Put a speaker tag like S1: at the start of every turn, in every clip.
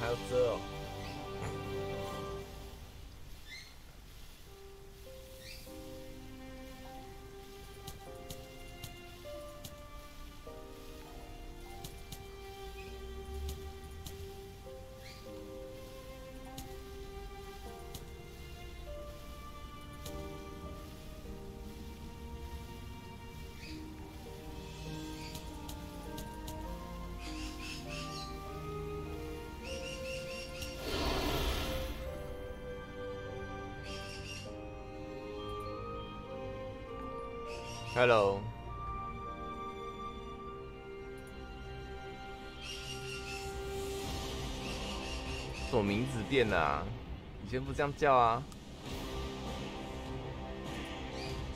S1: 还有遮哦。Hello，什么名字变了啊？以前不这样叫啊？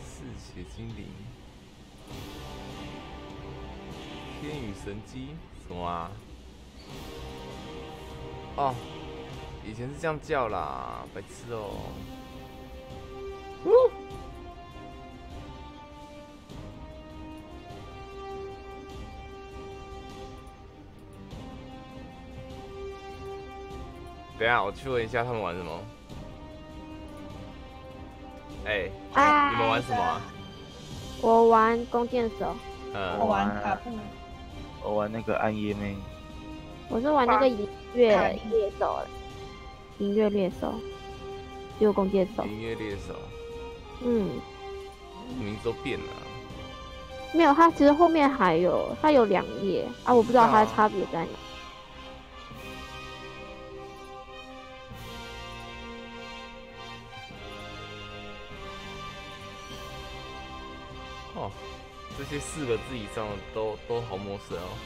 S1: 嗜血精灵，天宇神机，什么啊？哦，以前是这样叫啦，白痴哦。等下，我去问一下他们玩什么。哎，你们玩什么啊？
S2: 我玩弓箭手。
S1: 嗯，
S3: 我玩卡布。
S4: 我玩那个暗夜妹。
S2: 我是玩那个音乐猎手，音乐猎手，只有弓箭手。
S1: 音乐猎手。
S2: 嗯。
S1: 名字都变了。
S2: 没有，它其实后面还有，它有两页啊，我不知道它的差别在哪。
S1: 这些四个字以上的都都好陌生哦。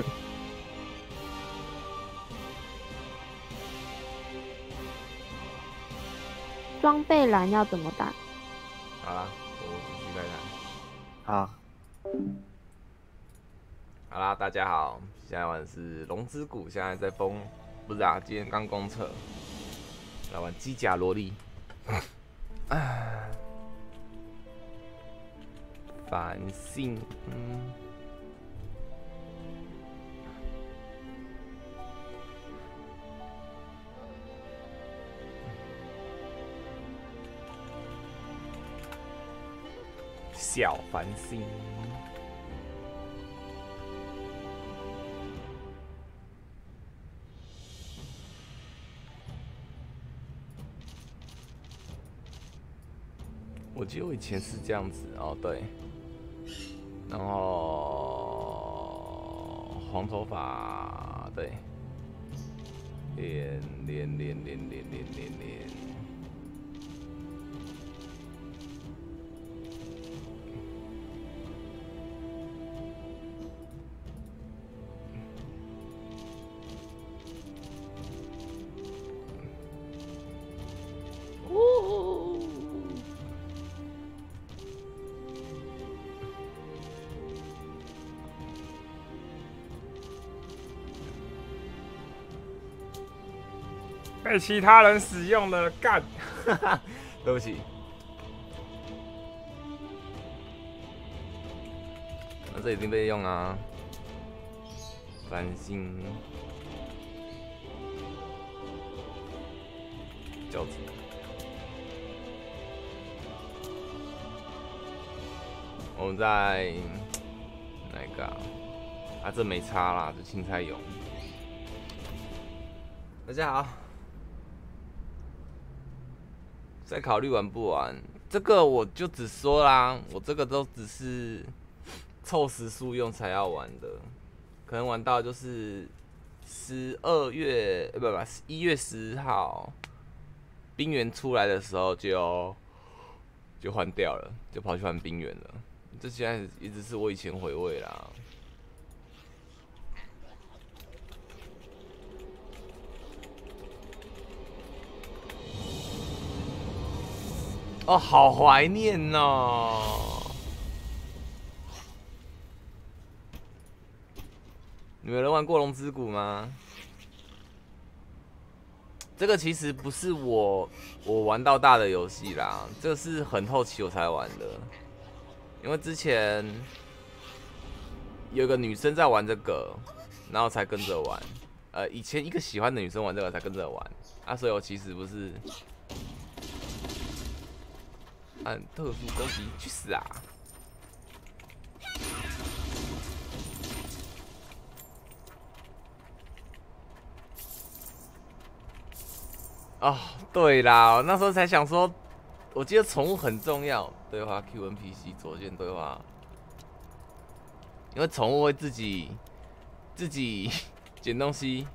S2: 装备栏要怎么打？
S1: 好啦，我继续再
S4: 看。好。
S1: 好啦，大家好，现在玩的是龙之谷，现在在封，不是啊，今天刚公测，来玩机甲萝莉。繁星，小繁星。我记得我以前是这样子哦，对。然后黄头发，对，连连连连连连连连。被其他人使用了，干！对不起。那这已经被用啊。三星，饺子。我们在哪个？啊，这没差啦，这青菜有。大家好。再考虑玩不玩？这个我就只说啦，我这个都只是 凑时数用才要玩的，可能玩到就是十二月，不不，一月十号冰原出来的时候就就换掉了，就跑去玩冰原了。这现在一直是我以前回味啦。哦，好怀念哦！你们有人玩过《龙之谷》吗？这个其实不是我我玩到大的游戏啦，这个是很后期我才玩的。因为之前有个女生在玩这个，然后才跟着玩。呃，以前一个喜欢的女生玩这个才跟着玩，啊，所以我其实不是按特殊攻击去死啊！哦，对啦，那时候才想说，我记得宠物很重要，对话 Q NPC 左键对话，因为宠物会自己自己捡东西。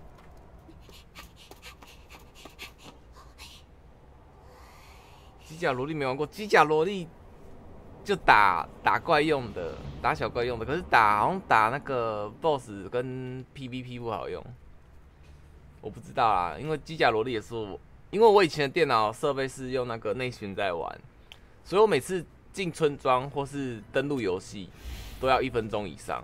S1: 机甲萝莉没玩过，机甲萝莉就打打怪用的，打小怪用的，可是打好像打那个 BOSS 跟 PVP 不好用，我不知道啦，因为机甲萝莉也是我。因为我以前的电脑设备是用那个内存在玩，所以我每次进村庄或是登录游戏都要一分钟以上。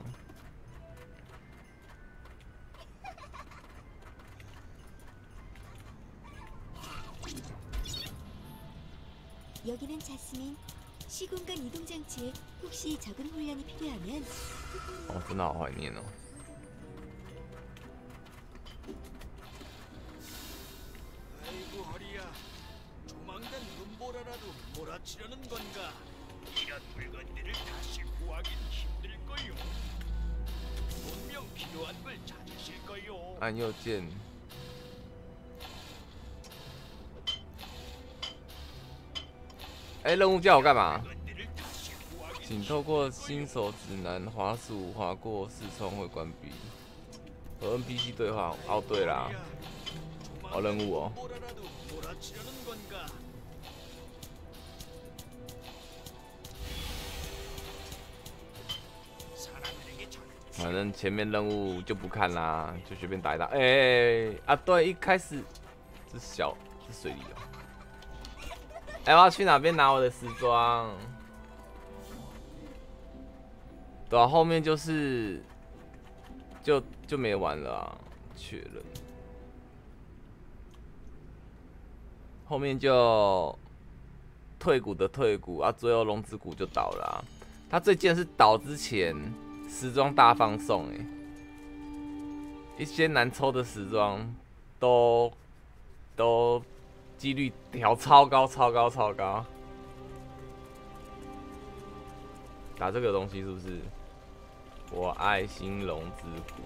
S1: 자스민시공간이동장치에혹시적은훈련이필요하면哦，真的好怀念哦。 몰아치려는 건가? 이런 물건들을 다시 구하긴 힘들 거요. 분명 필요한 걸 찾으실 거요. 아니요, 哎，任务叫我干嘛？请透过新手指南滑鼠滑过视窗会关闭。和 NPC 对话。哦，对啦。哦，任务哦。反正前面任务就不看啦，就随便打一打。哎啊，对，一开始是小是水里哦。哎，我要去哪边拿我的时装？对啊，后面就是就就没玩了啊，确认。后面就退股的退股啊，最后龙之谷就倒了。他这件是倒之前。时装大放送哎，一些难抽的时装都都几率调超高超高超高，打这个东西是不是？我爱兴隆之谷，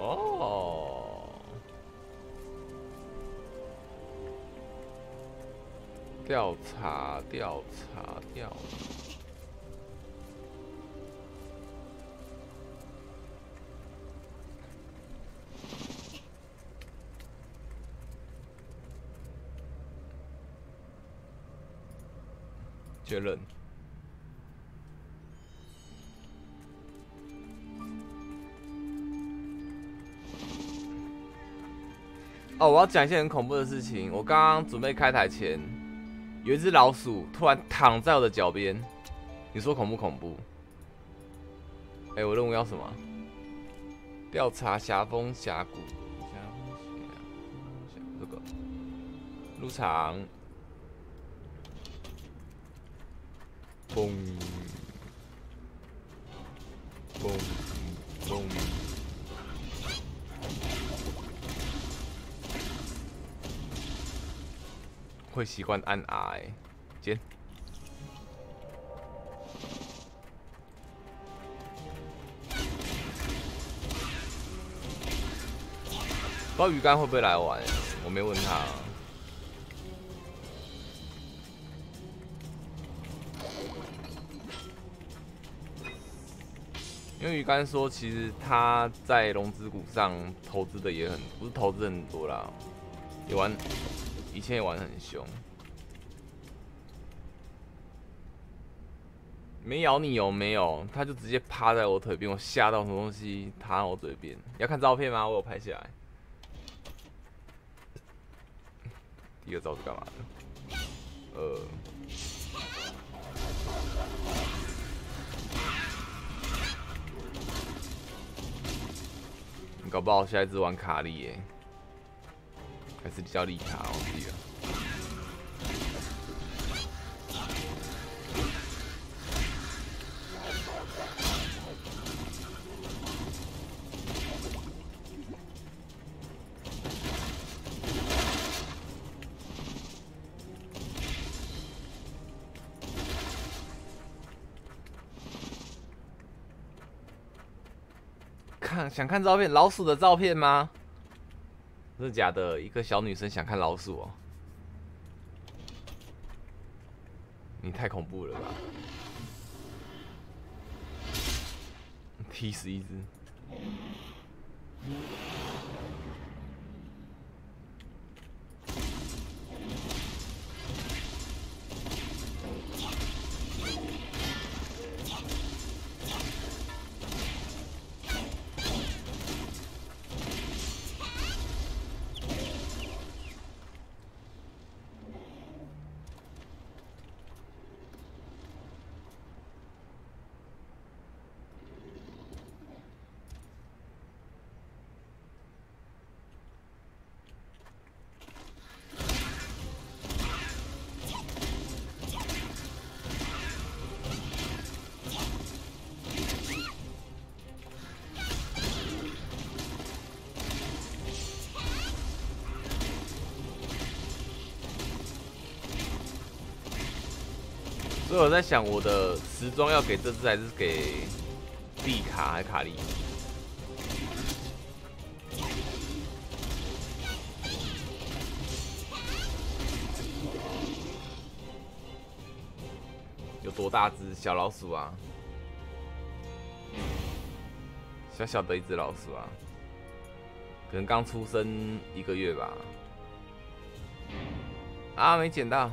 S1: 哦。调查，调查，调查。确认。哦，我要讲一件很恐怖的事情。我刚刚准备开台前。有一只老鼠突然躺在我的脚边，你说恐不恐怖？哎，我任务要什么？调查峡峰峡谷。霞峰峡，这个入场。嘣嘣嘣。会习惯按 R，接。不知道鱼竿会不会来玩？我没问他。因为鱼竿说，其实他在龙之谷上投资的也很，不是投资很多啦，也玩。以前也玩很凶，没咬你有没有？他就直接趴在我腿边，我吓到什么东西趴我嘴边。要看照片吗？我有拍下来。第一个招是干嘛的？呃，搞不好下一次玩卡莉耶，还是比较利卡，我记得。看，想看照片，老鼠的照片吗？真的假的？一个小女生想看老鼠哦，你太恐怖了吧！踢死一只。我在想，我的时装要给这只还是给利卡还是卡利？有多大只小老鼠啊？小小的一只老鼠啊，可能刚出生一个月吧。啊，没捡到。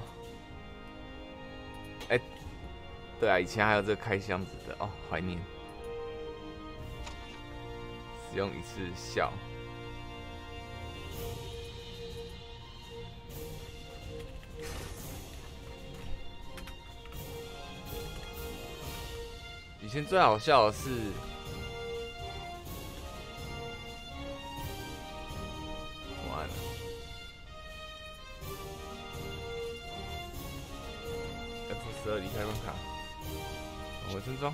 S1: 对啊，以前还有这个开箱子的哦，怀念。使用一次笑。以前最好笑的是，完了。F 十二离开关卡，我身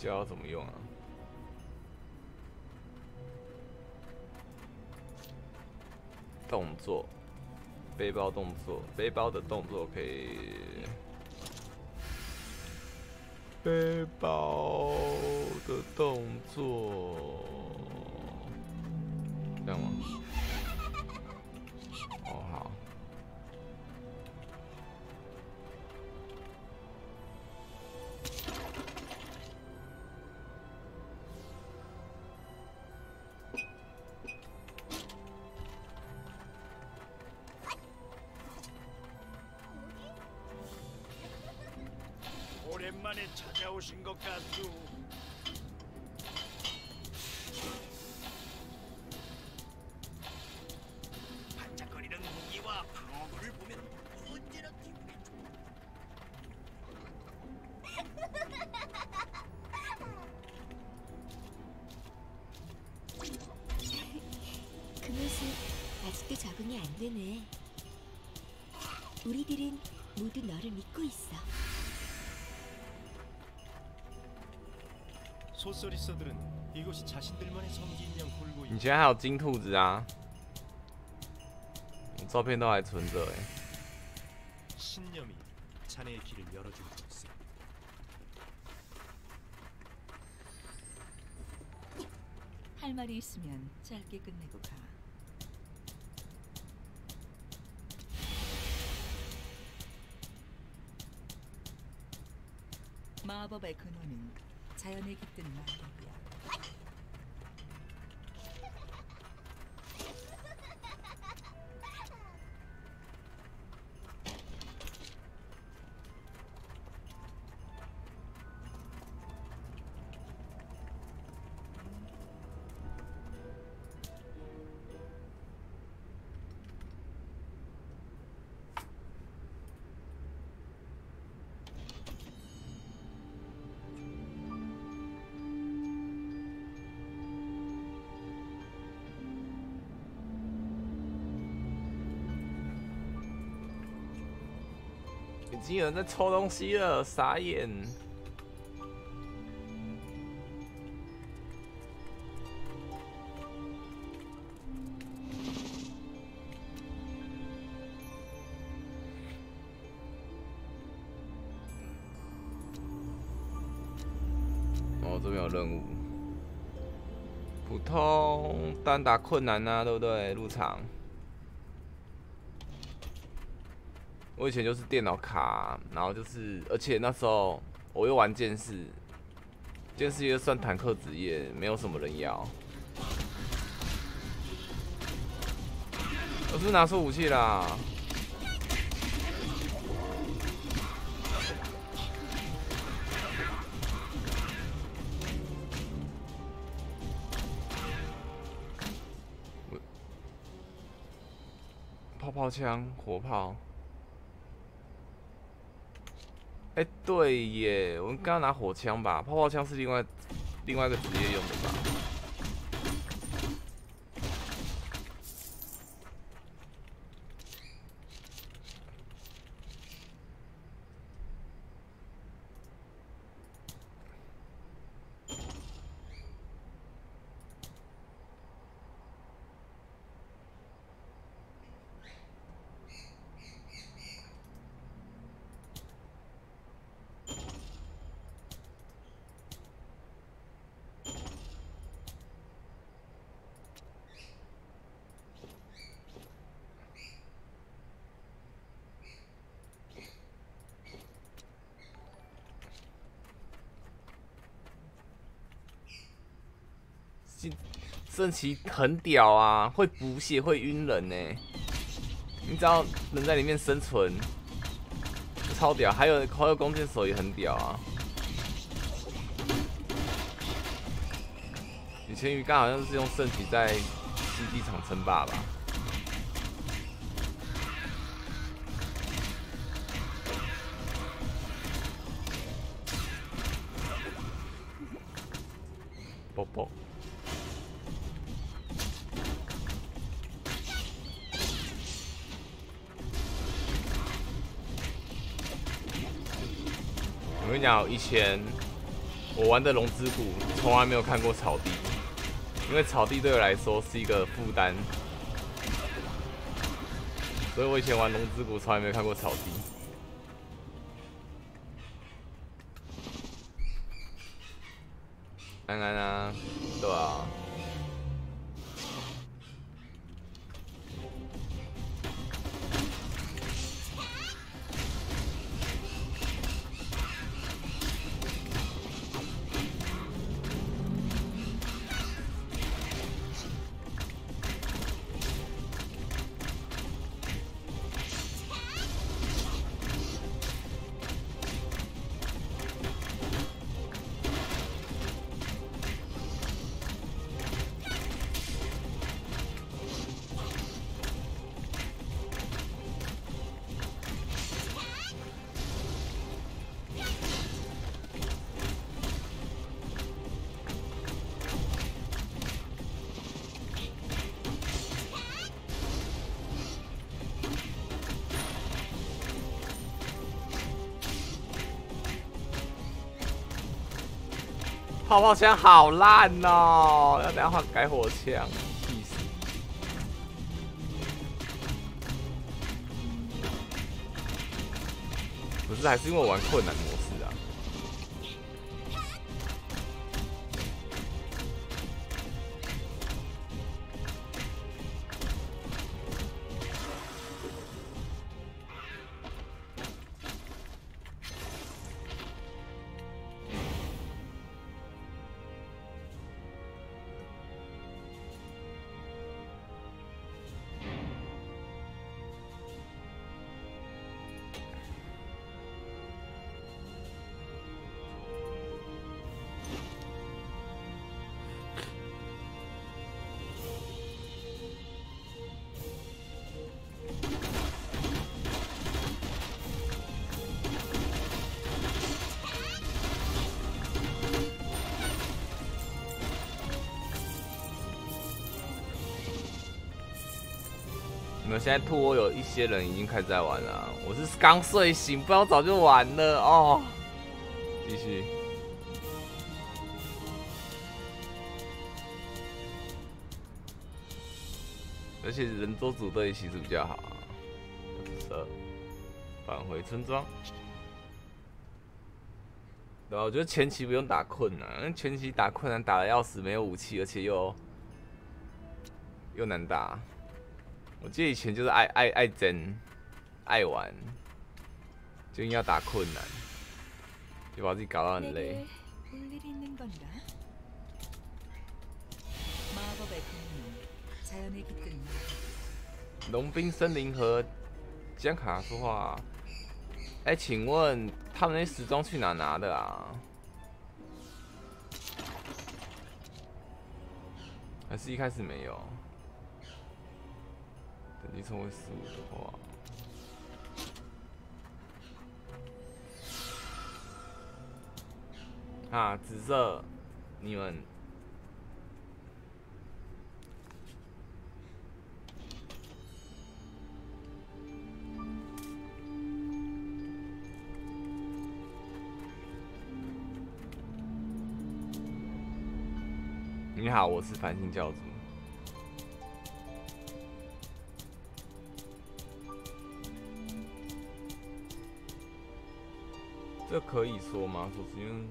S1: 装。笑要怎么用啊？动作，背包动作，背包的动作可以。背包的动作，这样吗？
S5: 안 되네. 우리들은 모두 너를 믿고 있어.
S3: 소설이서들은 이곳이 자신들만의 성지 인 양 홀고
S1: 以
S3: 있
S1: 前还有金兔子啊，我照片都还存着哎。
S3: 신념이 자네의 길을 열어줄 것세.
S6: 할 말이 있으면 짧게 끝내고 가. 마법의 근원은 자연에 깃든 마법이야.
S1: 已经有人在抽东西了，傻眼。哦，这边有任务，普通单打困难啊，对不对？入场。我以前就是电脑卡，然后就是，而且那时候我又玩剑士，剑士也算坦克职业，没有什么人要。我是不是拿出武器啦？我泡泡枪、火炮。哎、对耶，我们刚刚拿火枪吧，泡泡枪是另外另外一个职业用的吧？圣圣骑很屌啊，会补血，会晕人呢。你只要能在里面生存，超屌。还有还有弓箭手也很屌啊。以前鱼竿好像是用圣骑在基地场称霸吧。前我玩的龙之谷从来没有看过草地，因为草地对我来说是一个负担，所以我以前玩龙之谷从来没有看过草地。安安啊，对啊。泡泡枪好烂哦，要等下换改火枪，气死！不是，还是因为我玩困难模式啊。你们现在兔窝有一些人已经开始在玩了、我是刚睡醒，不然我早就玩了哦。继续。而且人多组队其实比较好啊。色返回村庄。对啊，我觉得前期不用打困难，前期打困难打的要死，没有武器，而且又又难打。我记得以前就是爱爱爱真，爱玩，就硬要打困难，就把自己搞到很累。龙兵森林和江卡说话。哎、请问他们那时装去哪拿的啊？还是一开始没有？等级冲为十五的话，啊，紫色，你们你好，我是繁星教主。这可以说吗？说是因为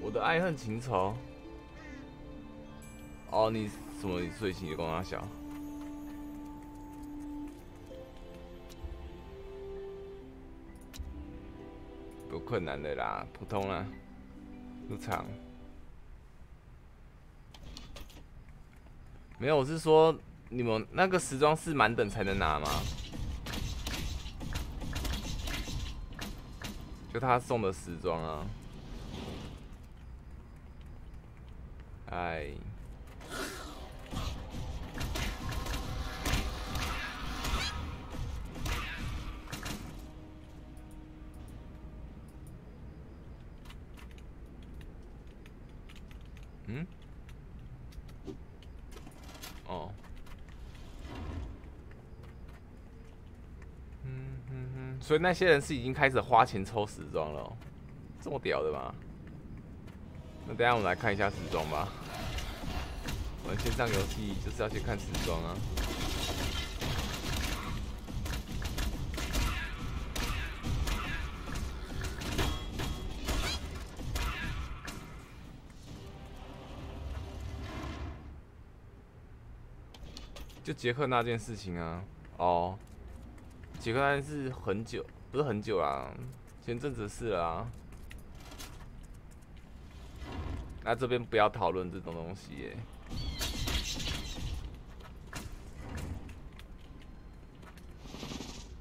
S1: 我的爱恨情仇。哦，你什么？你睡醒就跟我小？不困难的啦，普通啦，入场。没有，我是说你们那个时装是满等才能拿吗？就他送的时装啊。哎，嗯？哦。嗯哼哼，所以那些人是已经开始花钱抽时装了、这么屌的吗？那等下我们来看一下时装吧。我们线上游戏就是要先看时装啊。就杰克那件事情啊，哦，杰克那件事很久，不是很久啊，前阵子是啊。那这边不要讨论这种东西耶。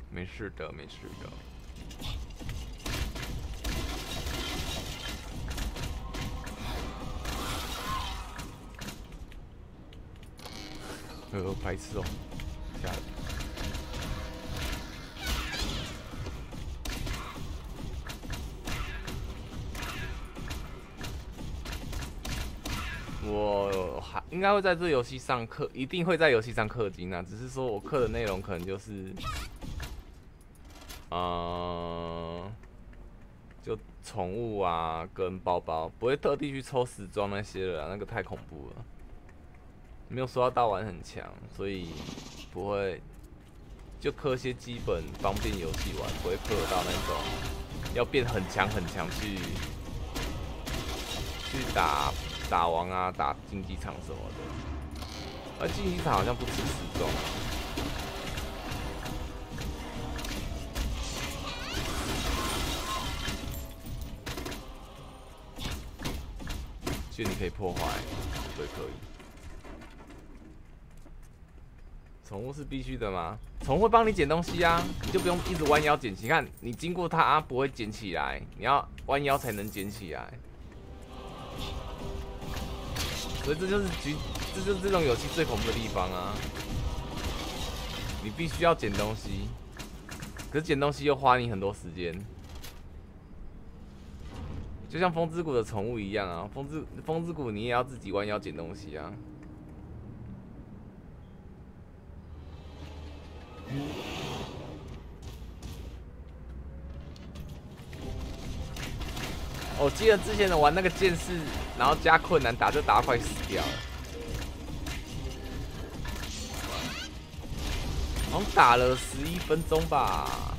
S1: 没事的，没事的。呃，白痴哦、我还应该会在这游戏上氪，一定会在游戏上氪金啊。只是说我氪的内容可能就是，呃，就宠物啊跟包包，不会特地去抽时装那些了，那个太恐怖了。没有说到大玩很强，所以不会就氪些基本方便游戏玩，不会氪到那种要变很强很强去去打打王啊，打竞技场什么的。而竞技场好像不吃时装啊。就你可以破坏，对，可以。宠物是必须的吗？宠物会帮你捡东西啊，你就不用一直弯腰捡。你看，你经过它、啊不会捡起来，你要弯腰才能捡起来。所以这就是局这就是这种游戏最恐怖的地方啊。你必须要捡东西可是捡东西又花你很多时间。就像风之谷的宠物一样啊风之风之谷你也要自己弯腰捡东西啊。我记得之前的玩那个剑士，然后加困难打，就打快死掉了。好像打了十一分钟吧。